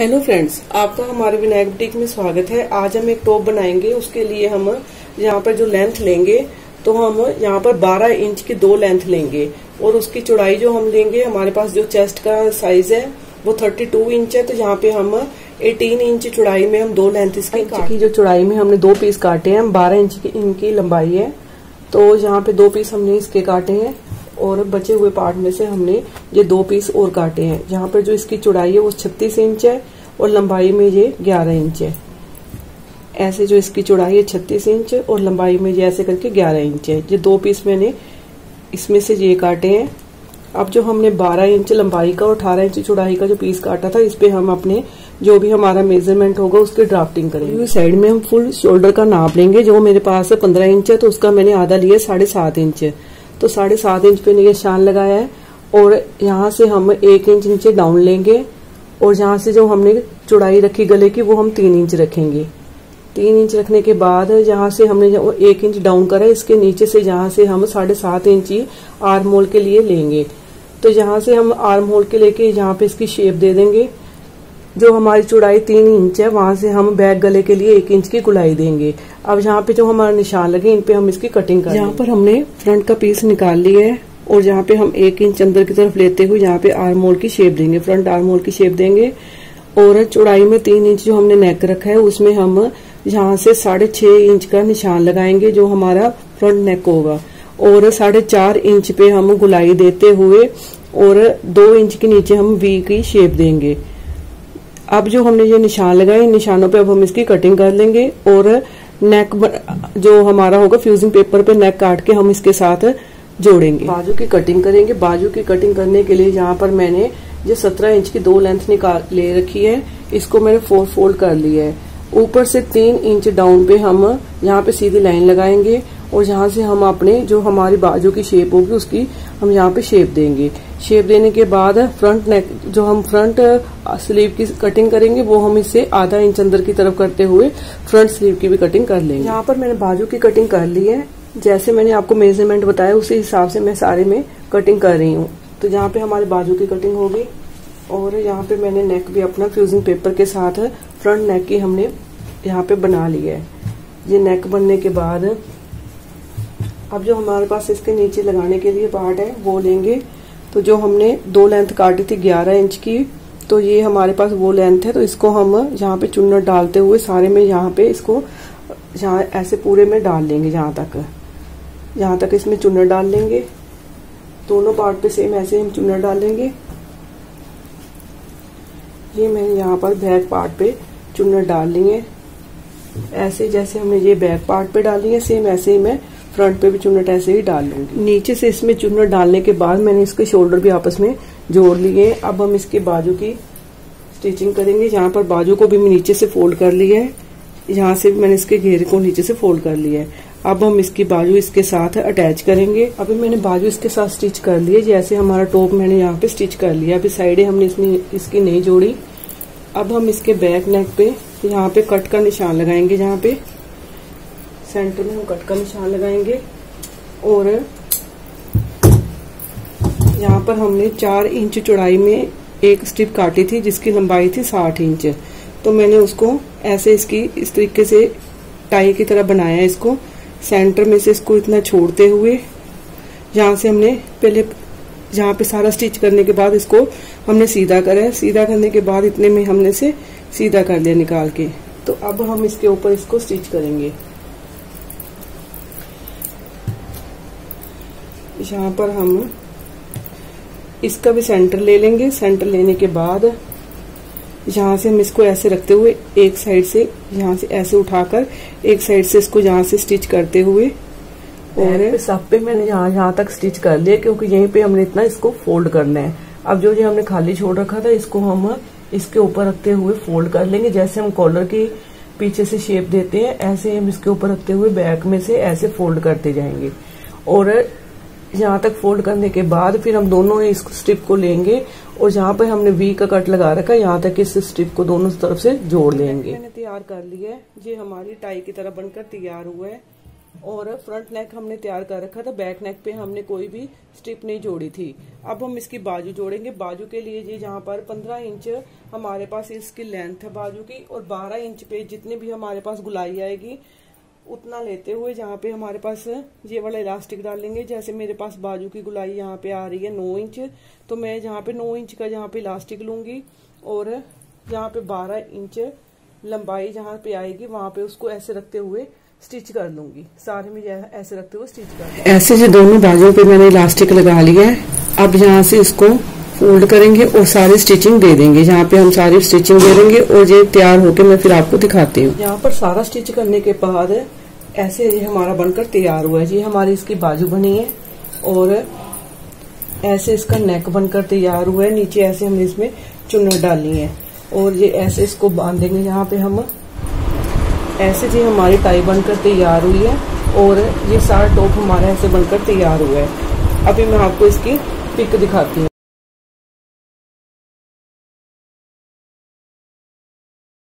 Hello friends आपका हमारे Vinayak boutique में स्वागत है। आज हम एक टॉप बनाएँगे उसके लिए हम यहाँ पर जो लेंथ लेंगे तो हम यहाँ पर 12 इंच की दो लेंथ लेंगे। और उसकी चौड़ाई जो हम लेंगे हमारे पास जो चेस्ट का साइज़ है वो 32 इंच है। तो यहाँ पे हम 18 इंच चौड़ाई में हम दो लेंथ इसकी की जो चौड़ाई में हमने दो पीस काटे हैं बारह इंच की इनकी लंबाई है। तो यहाँ पे दो पीस हमने इसके काटे हैं। और बचे हुए पार्ट में से हमने ये दो पीस और काटे हैं। यहाँ पर जो इसकी चौड़ाई है वो छत्तीस इंच है और लंबाई में ये ग्यारह इंच है। ऐसे जो इसकी चौड़ाई है छत्तीस इंच और लंबाई में ये ऐसे करके ग्यारह इंच है। ये दो पीस मैंने इसमें से ये काटे हैं। अब जो हमने 12 इंच लंबाई का और 18 इंच चौड़ाई का जो पीस काटा था, इस पे हम अपने जो भी हमारा मेज़रमेंट होगा उसकी ड्राफ्टिंग करेंगे। साइड में हम फुल शोल्डर का नाप लेंगे। जो मेरे पास है पंद्रह इंच है तो उसका मैंने आधा लिया साढ़े सात इंच। तो साढ़े सात इंच पे निशान लगाया है और यहाँ से हम एक इंच नीचे डाउन लेंगे और जहाँ से जो हमने चौड़ाई रखी गले की, वो हम तीन इंच रखेंगे। तीन इंच रखने के बाद जहाँ से हमने एक इंच डाउन करा इसके नीचे से जहाँ से हम साढ़े सात इंच आर्म होल के लिए लेंगे। तो जहाँ से हम आर्म होल के लेके यहाँ पे इसकी शेप दे देंगे। जो हमारी चौड़ाई तीन इंच है वहाँ से हम बैक गले के लिए एक इंच की गुलाई देंगे। अब यहाँ पे जो हमारा निशान लगे इन पे हम इसकी कटिंग कर यहाँ पर हमने फ्रंट का पीस निकाल लिया है और जहाँ पे हम एक इंच अंदर की तरफ़ लेते हुए यहाँ पे आर्म होल की शेप देंगे। फ्रंट आर्म होल की शेप देंगे और चौड़ाई में तीन इंच जो हमने नेक रखा है उसमें हम यहाँ से साढ़े छह इंच का निशान लगाएँगे जो हमारा फ्रंट नेक होगा। और साढ़े चार इंच पे हम गुलाई देते हुए और दो इंच के नीचे हम वी की शेप देंगे। अब जो हमने ये निशान लगाए, इन निशानों पे अब हम इसकी कटिंग कर लेंगे और नेक जो हमारा होगा फ्यूजिंग पेपर पे नेक काट के हम इसके साथ जोड़ेंगे। बाजू की कटिंग करेंगे। बाजू की कटिंग करने के लिए यहाँ पर मैंने जो सत्रह इंच की दो लेंथ निकाल ले रखी है। इसको मैंने फोर फोल्ड कर लिया है। ऊपर से तीन इंच डाउन पे हम यहाँ पे सीधी लाइन लगाएँगे। और जहाँ से हम अपने जो हमारी बाजू की शेप होगी, उसकी हम यहाँ पे शेप देंगे। शेप देने के बाद फ्रंट नेक जो हम फ्रंट स्लीव की कटिंग करेंगे, वो हम इससे आधा इंच अंदर की तरफ़ करते हुए फ्रंट स्लीव की भी कटिंग कर लेंगे। यहाँ पर मैंने बाजू की कटिंग कर ली है। जैसे मैंने आपको मेज़रमेंट बताया, उसी हिसाब से मैं सारे में कटिंग कर रही हूँ। तो यहाँ पे हमारे बाजू की कटिंग होगी और यहाँ पे मैंने नेक भी अपना फ्यूजिंग पेपर के साथ फ्रंट नेक की हमने यहाँ पे बना लिया है। ये नेक बनने के बाद अब जो हमारे पास इसके नीचे लगाने के लिए पार्ट है, वो लेंगे। तो जो हमने दो लेंथ काटी थी, ग्यारह इंच की तो ये हमारे पास वो लेंथ है तो इसको हम यहाँ पे चुन्नट डालते हुए सारे में यहाँ पे इसको, यहाँ ऐसे पूरे में डाल लेंगे यहाँ तक यहाँ तक इसमें चुनर डाल लेंगे। दोनों पार्ट पे सेम ऐसे हम चुनर डाल लेंगे ये मैंने यहाँ पर बैक पार्ट पे चुनर डाल ली है। ऐसे जैसे हमने ये बैक पार्ट पे डाली है सेम ऐसे ही मैं फ्रंट पे भी चुनट ऐसे ही डाल लूँगी। नीचे से इसमें चुनर डालने के बाद मैंने इसके शोल्डर भी आपस में जोड़ लिए। अब हम इसके बाजू की स्टिचिंग करेंगे यहाँ पर बाजू को भी मैं नीचे से फोल्ड कर लिया है। यहाँ से भी मैंने इसके घेरे को नीचे से फोल्ड कर लिया है। अब हम इसकी बाजू इसके साथ अटैच करेंगे। अभी मैंने बाजू इसके साथ स्टिच कर लिए जैसे हमारा टॉप मैंने यहाँ पे स्टिच कर लिया। अभी साइडें हमने इसने इसकी नहीं जोड़ी। अब हम इसके बैक नेक पे, यहाँ पे कट का निशान लगाएँगे, जहाँ पे सेंटर में हम कट का निशान लगाएँगे और यहाँ पर हमने चार इंच चौड़ाई में एक स्ट्रिप काटी थी, जिसकी लंबाई थी साठ इंच। तो मैंने उसको ऐसे इसकी, इस तरीके से टाई की तरह बनाया इसको। सेंटर में से इसको इतना छोड़ते हुए यहाँ से हमने पहले जहाँ पे सारा स्टिच करने के बाद इसको हमने सीधा करा है। सीधा करने के बाद इतने में हमने से सीधा कर लिया निकाल के। तो अब हम इसके ऊपर इसको स्टिच करेंगे। यहाँ पर हम इसका भी सेंटर ले लेंगे। सेंटर लेने के बाद यहाँ से हम इसको ऐसे रखते हुए एक साइड से यहाँ से ऐसे उठाकर, एक साइड से इसको यहाँ से स्टिच करते हुए और सब पे मैंने यहाँ यहाँ तक स्टिच कर लिया, क्योंकि यहीं पे हमने इतना इसको फोल्ड करना है। अब जो ये हमने खाली छोड़ रखा था, इसको हम इसके ऊपर रखते हुए फोल्ड कर लेंगे। जैसे हम कॉलर की पीछे से शेप देते हैं, ऐसे हम इसके ऊपर रखते हुए बैक में से ऐसे फोल्ड करते जाएँगे। और यहाँ तक फोल्ड करने के बाद फिर हम दोनों इस स्ट्रिप को लेंगे और जहाँ पर हमने वी का कट लगा रखा है, यहाँ तक इस स्ट्रिप को दोनों तरफ़ से जोड़ लेंगे। मैंने तैयार कर लिया है। ये हमारी टाई की तरह बनकर तैयार हुआ है। और फ्रंट नेक हमने तैयार कर रखा था। बैक नेक पे हमने कोई भी स्ट्रिप नहीं जोड़ी थी। अब हम इसकी बाजू जोड़ेंगे। बाजू के लिए जी जहाँ पर 15 इंच हमारे पास इसकी लेंथ है बाजू की, और 12 इंच पे जितने भी हमारे पास गुलाई आएगी उतना लेते हुए जहाँ पे हमारे पास ये वाला इलास्टिक डालेंगे। जैसे मेरे पास बाजू की गुलाई यहाँ पे आ रही है नौ इंच तो मैं जहाँ पे नौ इंच का जहाँ पे इलास्टिक लूँगी और जहाँ पे बारह इंच लंबाई जहाँ पे आएगी वहाँ पे उसको ऐसे रखते हुए स्टिच कर लूँगी। सारे में ऐसे रखते हुए स्टिच कर ऐसे जो दोनों बाजुओं पे मैंने इलास्टिक लगा लिया है अब यहाँ से इसको फोल्ड करेंगे और सारी स्टिचिंग दे देंगे। जहाँ पे हम सारी स्टिचिंग दे देंगे और ये तैयार होके मैं फिर आपको दिखाती हूँ। यहाँ पर सारा स्टिच करने के बाद ऐसे ये हमारा बनकर तैयार हुआ है। जी हमारी इसकी बाजू बनी है और ऐसे इसका नेक बनकर तैयार हुआ है। नीचे ऐसे हमने इसमें चुनर डाली है और ये ऐसे इसको बांधेंगे। यहाँ पे हम ऐसे जी हमारी टाई बनकर तैयार हुई है और ये सारा टॉप हमारा ऐसे बनकर तैयार हुआ है। अभी मैं आपको इसकी पिक दिखाती हूँ।